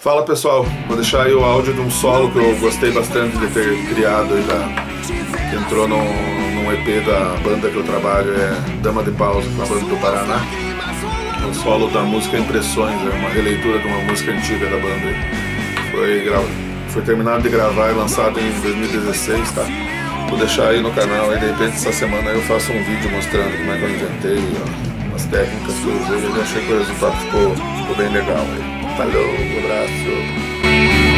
Fala pessoal, vou deixar aí o áudio de um solo que eu gostei bastante de ter criado da, que entrou num, num EP da banda que eu trabalho, é Dama de Pausa, com a banda do Paraná. É um solo da música Impressões, é uma releitura de uma música antiga da banda. Foi, foi terminado de gravar e lançado em 2016, tá? Vou deixar aí no canal e de repente essa semana eu faço um vídeo mostrando como é que eu inventei, ó, as técnicas que eu usei. Eu achei que o resultado ficou, ficou bem legal. Aí. Falou, um abraço.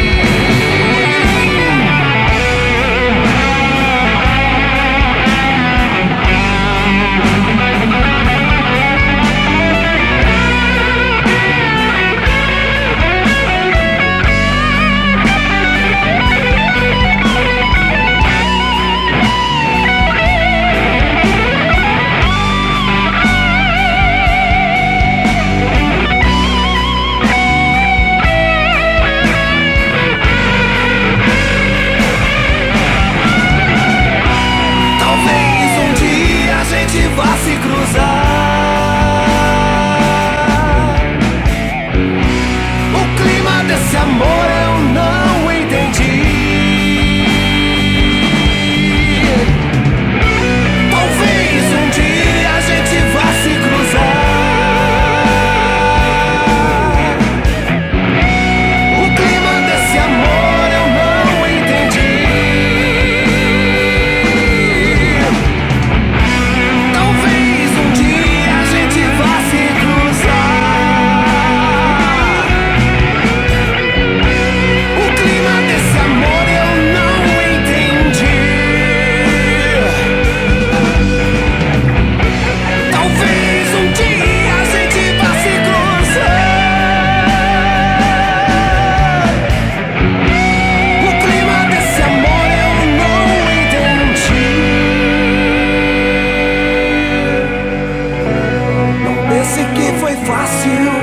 Foi fácil.